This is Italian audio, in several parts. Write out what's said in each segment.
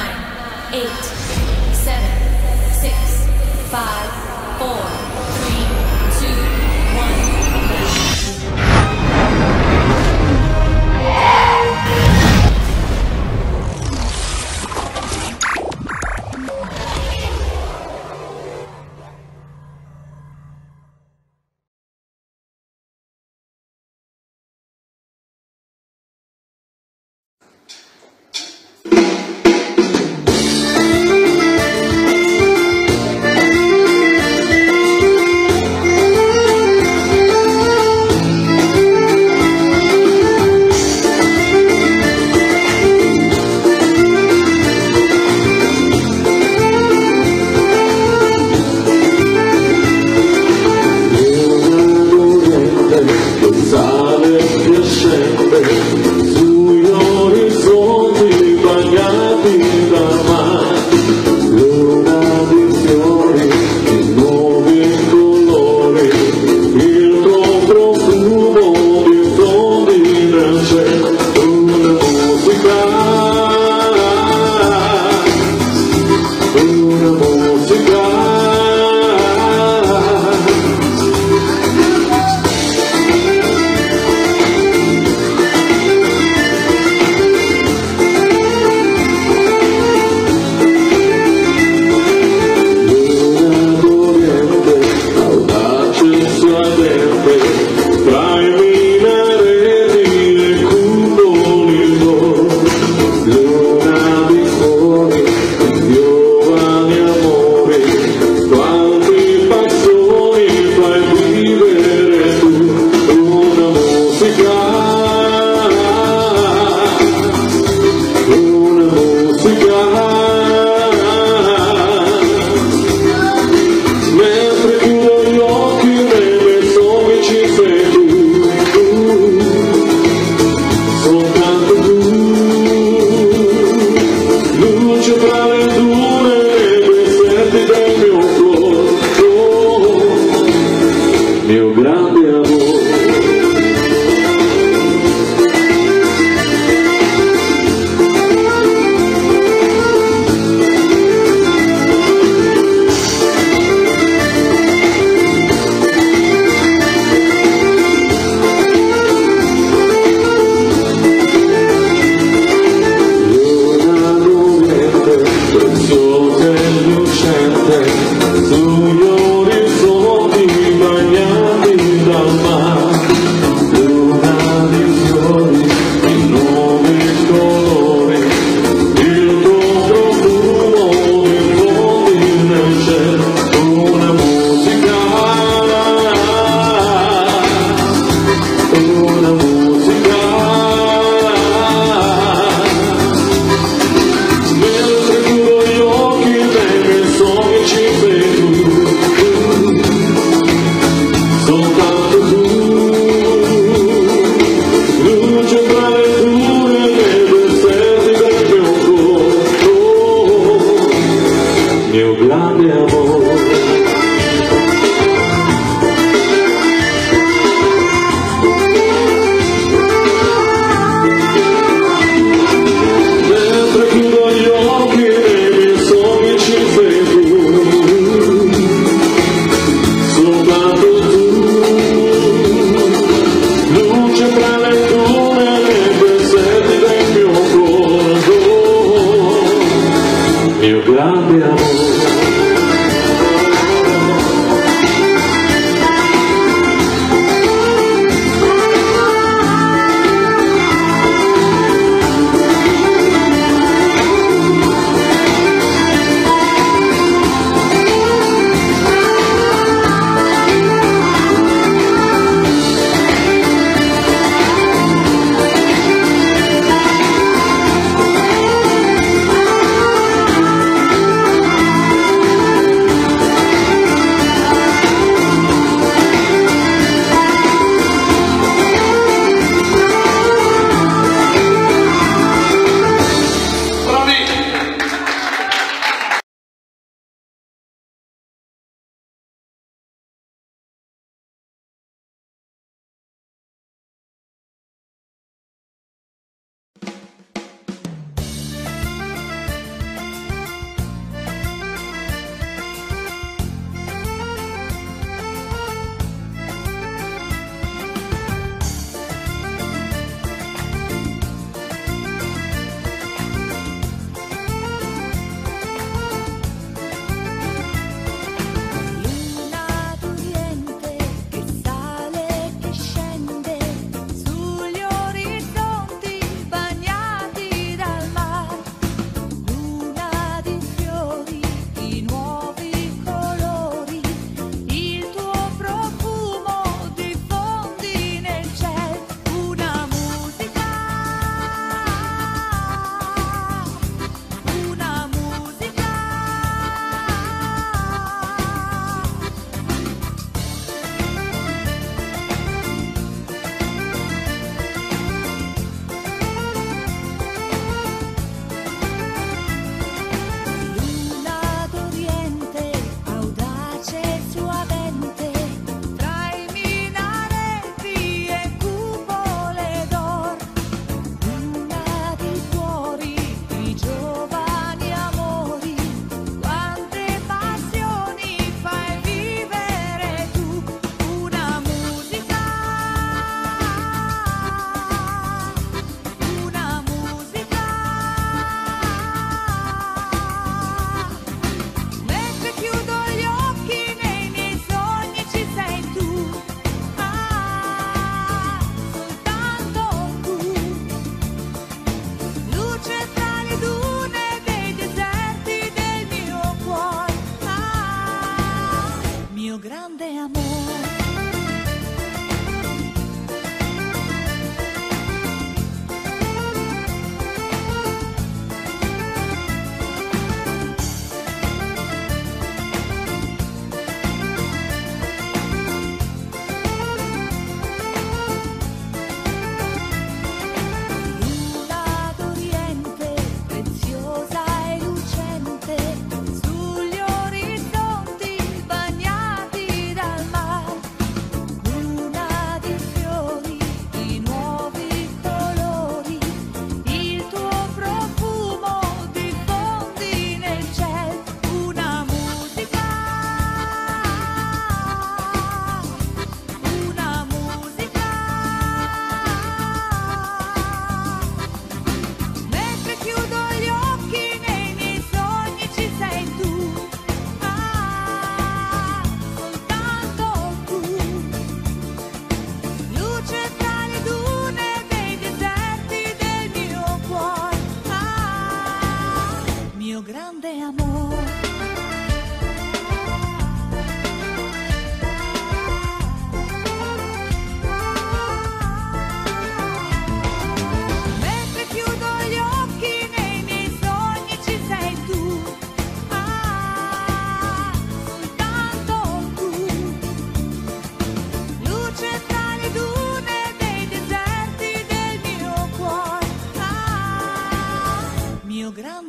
nine, eight, seven, six, five, four. sempre, sempre sugli orizzonti bagnati da mare, l'ora di fiori, di nuovi colori, il tuo profumo di fondi nel cielo, una musica.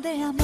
grande amor.